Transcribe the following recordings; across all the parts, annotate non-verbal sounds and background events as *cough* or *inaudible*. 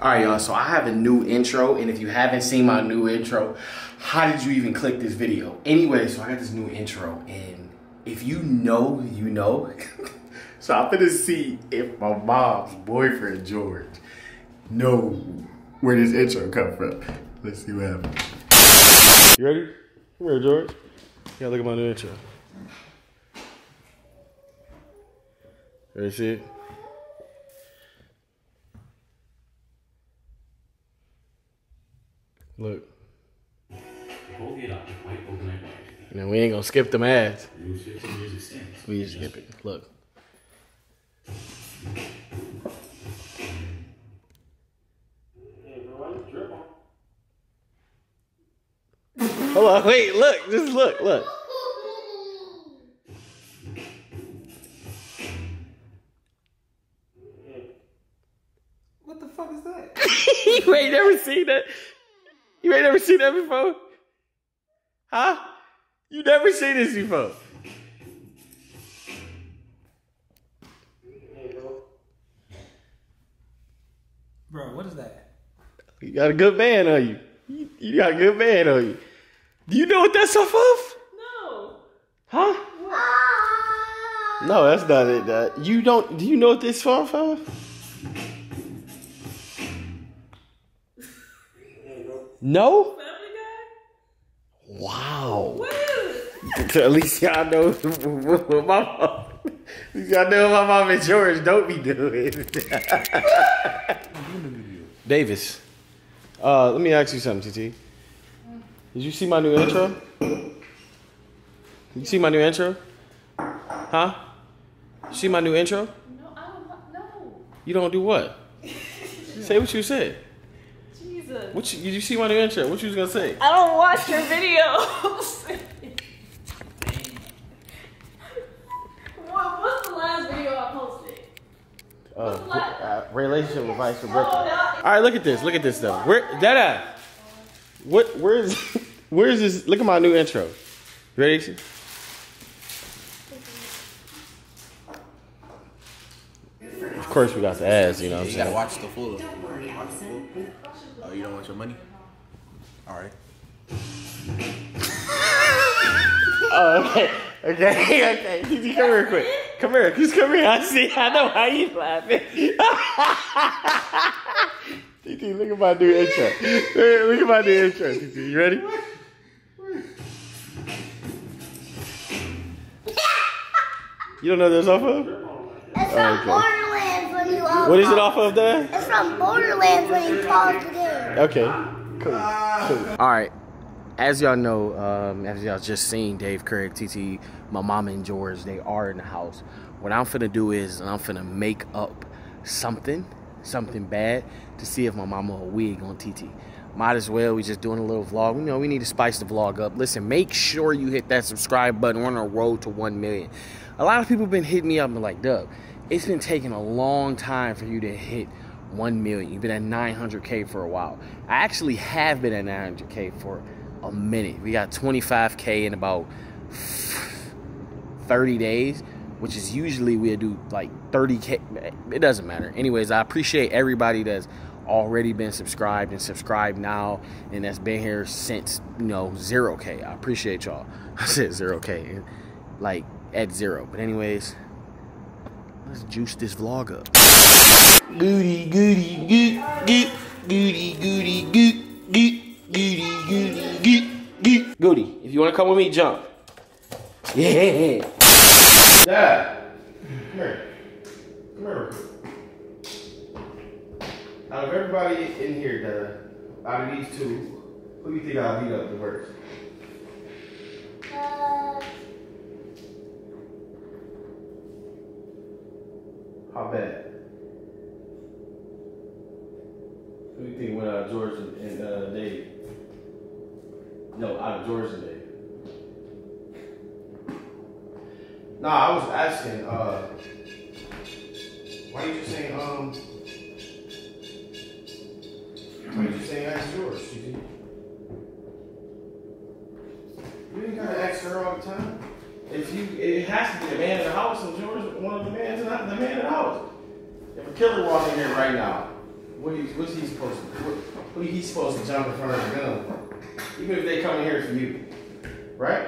All right, y'all. So I have a new intro, and if you haven't seen my new intro, how did you even click this video? Anyway, so I got this new intro, and if you know, you know. *laughs* so I'm gonna see if my mom's boyfriend George know where this intro come from. Let's see what happens. You ready? Come here, George. Yeah, look at my new intro. Ready to see it? Look. Now we ain't gonna skip them ads. We just skip it. Look. Hold on, wait, look, just look, look. What the fuck is that? *laughs* you ain't never seen that. You ain't never seen that before? Huh? You never seen this before? Bro, what is that? You got a good man on you. You, you got a good man on you. Do you know what that's off of? No. Huh? No, that's not it. That you don't. Do you know what this off of? No. Family Guy? Wow. What? *laughs* At least y'all know *laughs* what my mom. Y'all know my mom and George don't be doing. *laughs* Davis, uh, let me ask you something, TT. Did you see my new intro? Did you see my new intro? Huh? You see my new intro? No, I don't no. You don't do what? say what you said. Jesus. What you, did you see my new intro? What you was gonna say? I don't watch your videos. what, what's the last video I posted? Uh, uh, relationship advice for Oh, Brooklyn. no. All right, look at this. Look at this though. Where that at? What? Where's? *laughs* Where's this? Look at my new intro. Ready? Course, we got the ads. You know what I'm You gotta saying? watch the full. Watch the full. Oh, you don't want your money? All right. *laughs* Oh, okay, okay, okay. TT, come here quick. Come here, just come here. I see. I know how you laughing. *laughs* TT, look at my new intro. Look at my new intro. TT, you ready? You don't know this off of? It's from okay. Borderlands when you all What is it off of there? It's from Borderlands when you pause the game. Okay. Cool. cool. All right. As y'all know, um, as y'all just seen, Dave Craig, TT, my mama and George, they are in the house. What I'm finna do is I'm finna make up something, something bad, to see if my mama a wig on TT. Might as well. We just doing a little vlog. You know, we need to spice the vlog up. Listen, make sure you hit that subscribe button. We're on a road to one million. A lot of people have been hitting me up and like, Dub, it's been taking a long time for you to hit 1 million. You've been at 900K for a while. I actually have been at 900K for a minute. We got 25K in about 30 days, which is usually we'll do like 30K. It doesn't matter. Anyways, I appreciate everybody that's already been subscribed and subscribed now and that's been here since, you know, 0K. I appreciate y'all. *laughs* I said 0K. Like at zero. But anyways, let's juice this vlog up. Goody, goody, goot, goot, goody, goody, goot, goot, goody, goody, goot, goot. Goody, if you want to come with me, jump. Yeah. Dad, come here. Come here. Out of everybody in here, Dad, out of these two, who do you think I'll beat up the worst? Uh, How bad? Who do you think went out of George and, and uh, Dave? No, out of George and Dave. Nah, I was asking, uh, why you just saying, um, why you just saying ask George? You, did- you ain't gotta ask her all the time. If you, it has to be the man in the house, and George, one of the men, the man in the house. If a killer walks in here right now, what he, what's he supposed to what, who he supposed to jump in front of the gun? Even if they come in here for you. Right?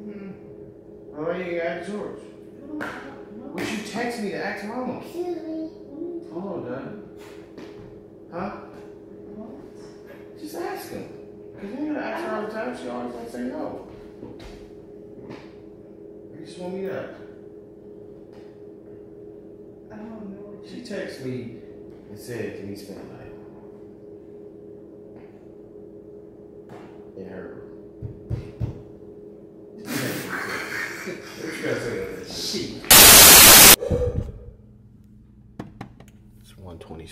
Mm-hmm. Why you ain't ask George? Would you text me to ask mama? Excuse me. Hold on, Dad. Huh? Just ask him. Cause you ain't gonna ask her all the time. She always gonna say no. You just want me that. I don't know. She texted me and said, "Can you spend the night?" In her room. *laughs* What you gotta say about that shit? It's one twenty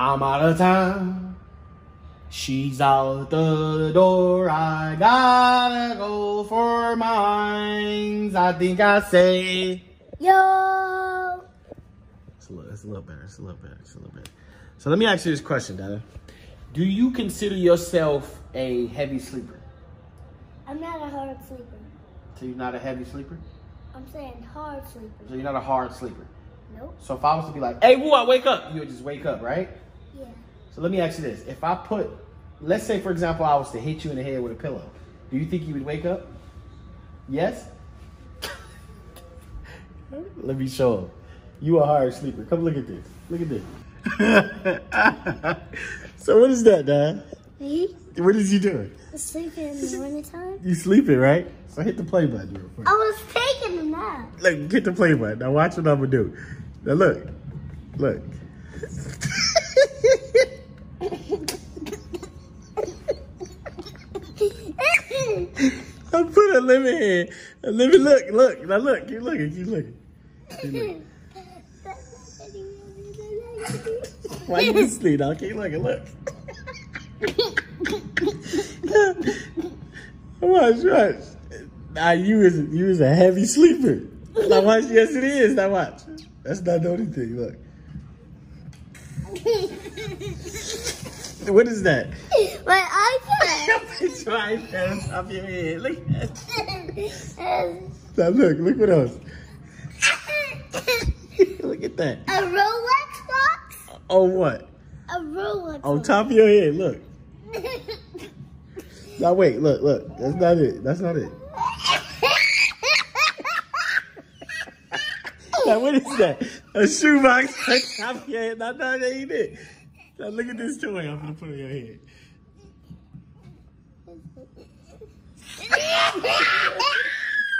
I'm out of town. She's out the door. I gotta go for mines. I think I say. Yo. It's a little, it's a little better. It's a little better. It's a little better. So let me ask you this question, Dada. Do you consider yourself a heavy sleeper? I'm not a hard sleeper. So you're not a heavy sleeper? I'm saying hard sleeper. So you're not a hard sleeper? Nope. So if I was to be like, hey, boy, wake up, you would just wake up, right? Yeah. So let me ask you this. If I put, let's say, for example, I was to hit you in the head with a pillow, do you think you would wake up? Yes? *laughs* let me show him. You are a hard sleeper. Come look at this. Look at this. *laughs* so what is that, Dad? Me? What is you doing? Sleeping in the morning time? You sleeping, right? So hit the play button real quick. I was taking a nap. Look, hit the play button. Now watch what I'm gonna do. Now look. Look. I put a lemon here. A lemon, look, look. Now look, keep looking, keep looking. Keep looking. Why you *laughs* asleep? Now keep looking, look. watch, watch. Now you is you is a heavy sleeper. Now watch, yes it is. Now watch. That's not the only thing. Look. *laughs* What is that? My iPad. It's right there on top of your head. Look at Now look, look what else. look at that. A Rolex box? Oh what? A Rolex On top of your head, look. *laughs* Now wait, look, look. That's not it. That's not it. *laughs* Now what is that? A shoebox on top of your head. No, no, that ain't it. Now look at this toy I'm gonna put on your head.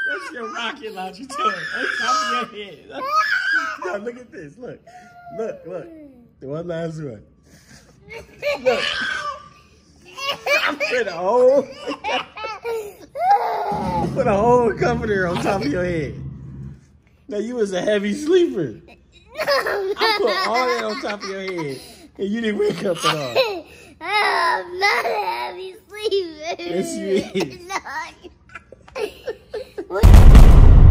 That's your rocket launcher toy on top of your head. Now look at this. Look, look, look. The one last one. Look. I put a whole, *laughs* put a whole comforter on top of your head. Now you was a heavy sleeper. I put all that on top of your head, and you didn't wake up at all. I'm not a heavy sleeper. Yes, you is. *laughs* No what?